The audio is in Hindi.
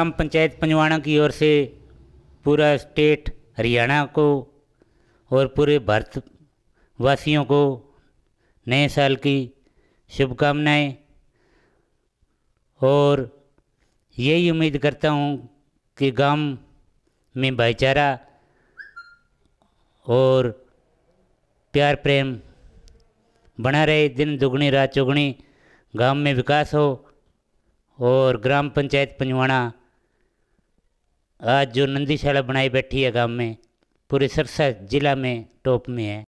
ग्राम पंचायत पंजवाड़ा की ओर से पूरा स्टेट हरियाणा को और पूरे भारत वासियों को नए साल की शुभकामनाएँ और यही उम्मीद करता हूँ कि गाँव में भाईचारा और प्यार प्रेम बना रहे, दिन दुगनी, रात चौगनी, गाँव में विकास हो और ग्राम पंचायत पंजवाड़ा आज जो नंदीशाला बनाई बैठी है गाँव में, पूरे सरसा जिला में, टॉप में है।